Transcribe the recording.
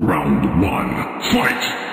Round one, fight!